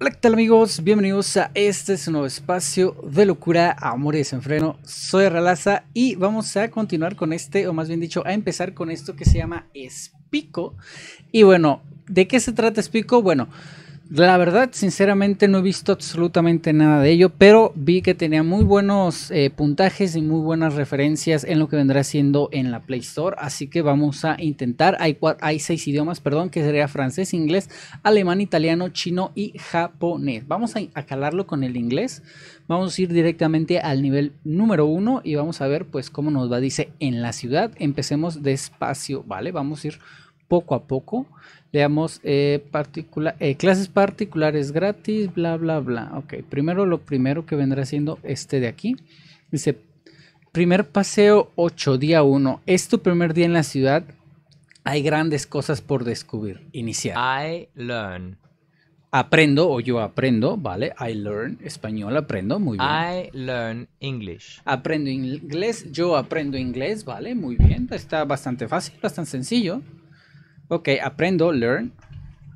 Hola, ¿qué tal amigos? Bienvenidos a este es un nuevo espacio de locura, amor y desenfreno. Soy Ralaza y vamos a continuar con este, o más bien dicho, a empezar con esto que se llama Espico. Y bueno, ¿de qué se trata Espico? Bueno, la verdad, sinceramente no he visto absolutamente nada de ello, pero vi que tenía muy buenos eh, puntajes y muy buenas referencias en lo que vendrá siendo en la Play Store. Así que vamos a intentar. Hay, seis idiomas, perdón, que sería francés, inglés, alemán, italiano, chino y japonés. Vamos a, a calarlo con el inglés. Vamos a ir directamente al nivel número uno y vamos a ver pues cómo nos va. Dice en la ciudad. Empecemos despacio, ¿vale? Vamos a ir poco a poco. Leamos eh, eh, clases particulares gratis, bla, bla, bla. Ok, primero lo primero que vendrá siendo este de aquí. Dice, primer paseo 8, día 1. Es tu primer día en la ciudad. Hay grandes cosas por descubrir. Iniciar. I learn. Aprendo o yo aprendo, ¿vale? I learn. Español aprendo, muy bien. I learn English. Aprendo inglés, yo aprendo inglés, ¿vale? Muy bien. Está bastante fácil, bastante sencillo. Ok, aprendo, learn.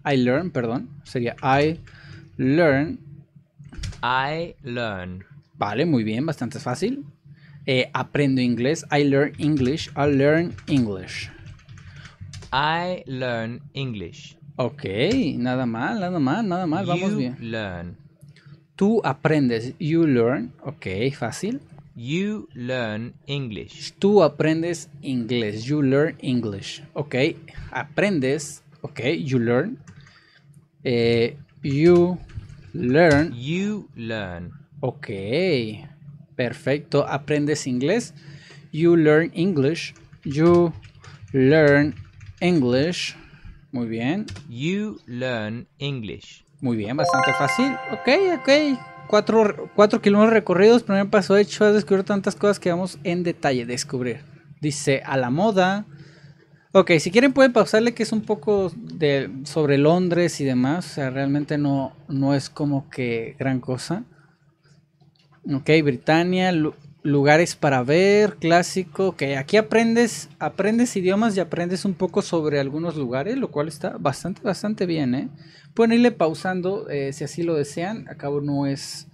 I learn, perdón. Sería I learn. I learn. Vale, muy bien, bastante fácil. Eh, aprendo inglés. I learn English. I learn English. I learn English. Ok, nada mal, nada mal, nada mal. Vamos you bien. learn. Tú aprendes. You learn. Ok, fácil. You learn English. Tú aprendes inglés. You learn English. Ok. Aprendes. Ok. You learn. Eh, you learn. You learn. Ok. Perfecto. Aprendes inglés. You learn English. You learn English. Muy bien. You learn English. Muy bien. Bastante fácil. Ok, ok. Cuatro, cuatro kilómetros recorridos, primer paso hecho, a descubrir tantas cosas que vamos en detalle descubrir. Dice, a la moda. Ok, si quieren pueden pausarle que es un poco de, sobre Londres y demás. O sea, realmente no, no es como que gran cosa. Ok, Britannia, lugares para ver, clásico. Ok, aquí aprendes, aprendes idiomas y aprendes un poco sobre algunos lugares, lo cual está bastante, bastante bien, ¿eh? Pueden irle pausando eh, si así lo desean. Acabo no es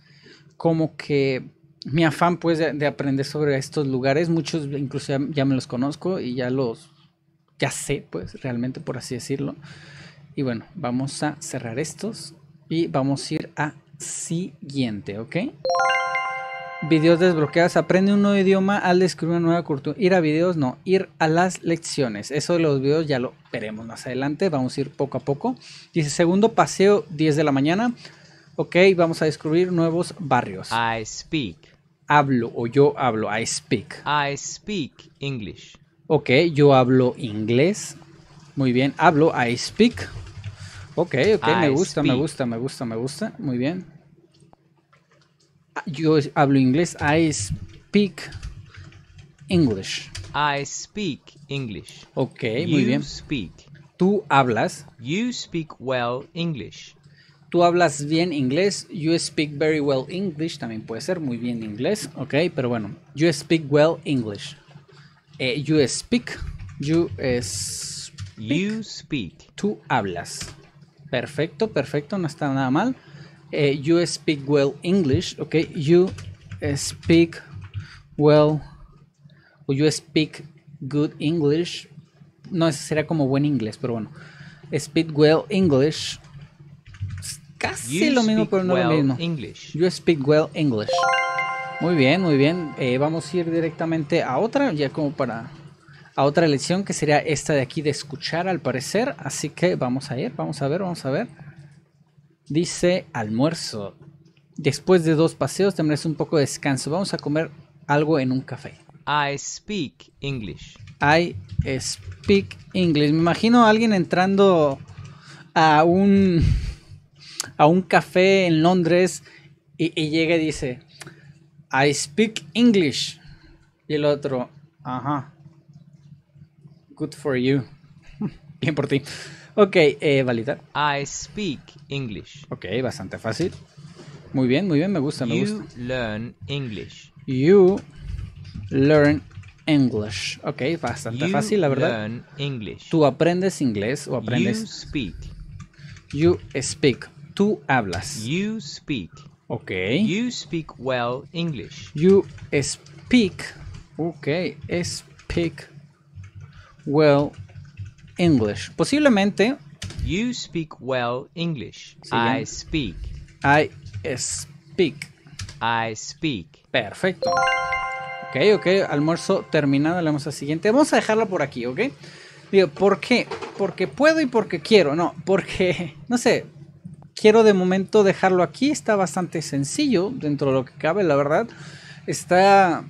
como que mi afán pues de, de, aprender sobre estos lugares. Muchos incluso ya, ya, me los conozco y ya los ya sé pues realmente por así decirlo. Y bueno, vamos a cerrar estos y vamos a ir a siguiente, ¿ok? Videos desbloqueados. Aprende un nuevo idioma al descubrir una nueva cultura. Ir a videos, no, ir a las lecciones. Eso de los videos ya lo veremos más adelante. Vamos a ir poco a poco. Dice segundo paseo, 10 de la mañana. Ok, vamos a descubrir nuevos barrios. I speak. Hablo o yo hablo. I speak. I speak English. Ok, yo hablo inglés. Muy bien, hablo. I speak. Ok, ok, I me gusta, me gusta, me gusta, me gusta. Muy bien. Yo hablo inglés. I speak English. I speak English. Ok, muy bien. speak. Tú hablas. You speak well English. Tú hablas bien inglés. You speak very well English. También puede ser muy bien inglés. Ok, pero bueno. You speak well English. Eh, you speak. You speak. You speak. Tú hablas. Perfecto, perfecto. No está nada mal. Eh, you speak well English. Ok, you speak well. O you speak good English. No, ese sería como buen inglés, pero bueno. Speak well English. Casi You lo mismo, pero no well lo mismo. English. You speak well English. Muy bien, muy bien. Eh, vamos a ir directamente a otra, ya como para a otra lección que sería esta de aquí de escuchar al parecer. Así que vamos a ir, vamos a ver, vamos a ver. Dice almuerzo. Después de dos paseos te mereces un poco de descanso. Vamos a comer algo en un café. I speak English. I speak English. Me imagino a alguien entrando a un a un café en Londres y, y llega y dice I speak English. Y el otro, ajá. Good for you. Bien por ti. Ok, eh, validar. I speak English. Ok, bastante fácil. Muy bien, muy bien, me gusta, me You gusta. learn English. You learn English. Ok, bastante You fácil, la verdad. learn English. Tú aprendes inglés o You aprendes. speak. You speak. tú hablas. You speak. Ok. You speak well English. You speak. Ok. Speak well English. Posiblemente You speak well English. I speak. I speak. I speak. Perfecto. Ok, ok. Almuerzo terminado. Le damos al siguiente. Vamos a dejarlo por aquí, ¿ok? Digo, ¿por qué? Porque puedo y porque quiero. No, porque, no sé. Quiero de momento dejarlo aquí. Está bastante sencillo dentro de lo que cabe, la verdad. Está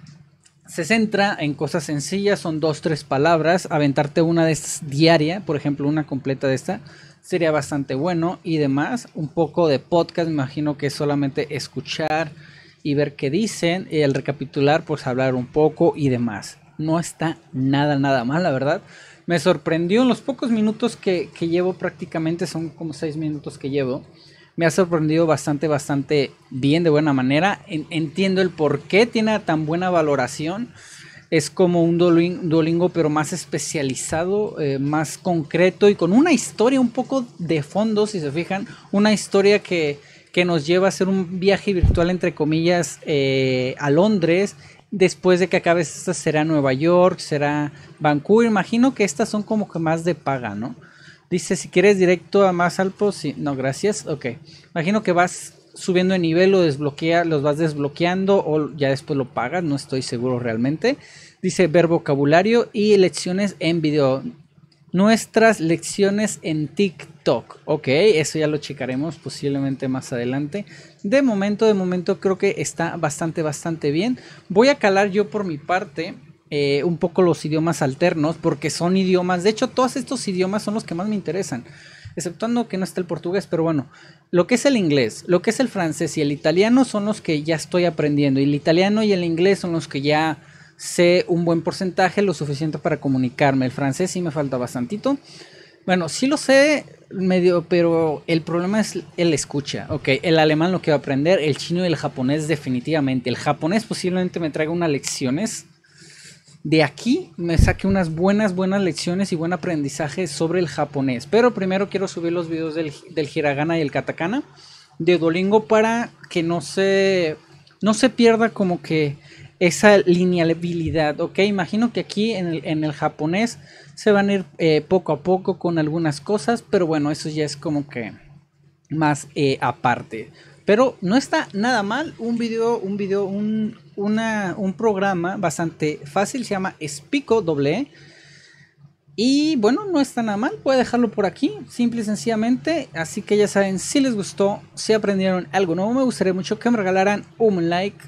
se centra en cosas sencillas, son dos, tres palabras. Aventarte una de estas diaria, por ejemplo, una completa de esta, sería bastante bueno. Y demás, un poco de podcast, me imagino que es solamente escuchar y ver qué dicen. Y el recapitular, pues hablar un poco y demás. No está nada, nada mal, la verdad. Me sorprendió en los pocos minutos que, que llevo, prácticamente son como seis minutos que llevo me ha sorprendido bastante, bastante bien, de buena manera. En- entiendo el por qué tiene tan buena valoración. Es como un Duoling- Duolingo, pero más especializado, eh, más concreto y con una historia un poco de fondo, si se fijan. Una historia que, que nos lleva a hacer un viaje virtual, entre comillas, eh, a Londres. Después de que acabe esta será Nueva York, será Vancouver. Imagino que estas son como que más de paga, ¿no? Dice, si quieres directo a más alto, sí. No, gracias. Ok. Imagino que vas subiendo de nivel o desbloquea, los vas desbloqueando o ya después lo pagas, no estoy seguro realmente. Dice ver vocabulario y lecciones en video. Nuestras lecciones en TikTok. Ok, eso ya lo checaremos posiblemente más adelante. De momento, de momento creo que está bastante, bastante bien. Voy a calar yo por mi parte eh, un poco los idiomas alternos porque son idiomas, de hecho todos estos idiomas son los que más me interesan, exceptuando que no está el portugués, pero bueno, lo que es el inglés, lo que es el francés y el italiano son los que ya estoy aprendiendo y el italiano y el inglés son los que ya sé un buen porcentaje, lo suficiente para comunicarme, el francés sí me falta bastantito. Bueno, sí lo sé medio, pero el problema es el escucha. Ok, el alemán lo quiero aprender, el chino y el japonés definitivamente. El japonés posiblemente me traiga unas lecciones de aquí me saqué unas buenas, buenas lecciones y buen aprendizaje sobre el japonés. Pero primero quiero subir los videos del, del hiragana y el katakana de Duolingo para que no se, no se pierda como que esa linealidad. Ok, imagino que aquí en el, en el japonés se van a ir eh, poco a poco con algunas cosas, pero bueno, eso ya es como que más eh, aparte. Pero no está nada mal. Un video, un video, un, un programa bastante fácil. Se llama Spico doble. E. Y bueno, no está nada mal. Voy a dejarlo por aquí. Simple y sencillamente. Así que ya saben, si les gustó, si aprendieron algo nuevo, me gustaría mucho que me regalaran un like.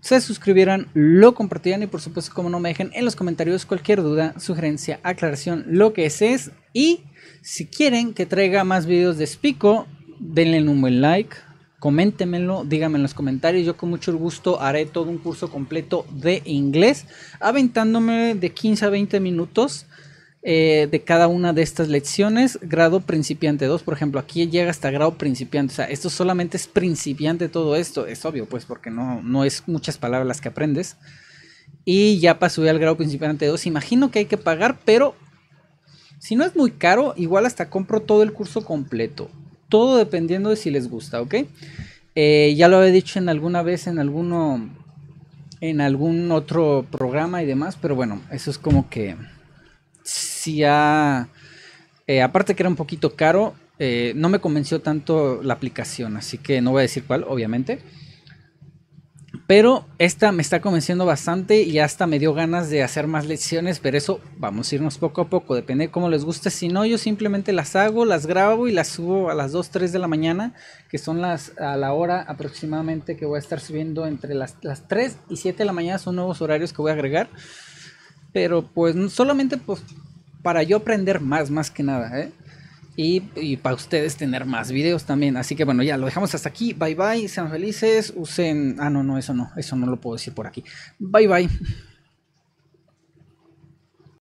Se suscribieran, lo compartieran y por supuesto, como no me dejen en los comentarios cualquier duda, sugerencia, aclaración, lo que es es. Y si quieren que traiga más videos de Spico, denle un buen like, coméntenmelo, díganme en los comentarios. Yo con mucho gusto haré todo un curso completo de inglés, aventándome de 15 a 20 minutos eh, de cada una de estas lecciones. Grado principiante 2, por ejemplo, aquí llega hasta grado principiante. O sea, esto solamente es principiante todo esto. Es obvio, pues, porque no, no es muchas palabras las que aprendes. Y ya para subir al grado principiante 2, imagino que hay que pagar, pero si no es muy caro, igual hasta compro todo el curso completo. Todo dependiendo de si les gusta, ¿ok? Eh, ya lo había dicho en alguna vez en alguno. En algún otro programa y demás. Pero bueno, eso es como que. Si ya. eh, aparte que era un poquito caro. eh, no me convenció tanto la aplicación. Así que no voy a decir cuál, obviamente. Pero esta me está convenciendo bastante y hasta me dio ganas de hacer más lecciones, pero eso vamos a irnos poco a poco, depende de cómo les guste. Si no, yo simplemente las hago, las grabo y las subo a las 2, 3 de la mañana, que son las a la hora aproximadamente que voy a estar subiendo entre las, las 3 y 7 de la mañana, son nuevos horarios que voy a agregar. Pero pues solamente pues para yo aprender más, más que nada, ¿eh? Y, para ustedes tener más videos también. Así que bueno, ya lo dejamos hasta aquí. Bye bye, sean felices. Usen. Ah, no, no, eso no. Eso no lo puedo decir por aquí. Bye bye.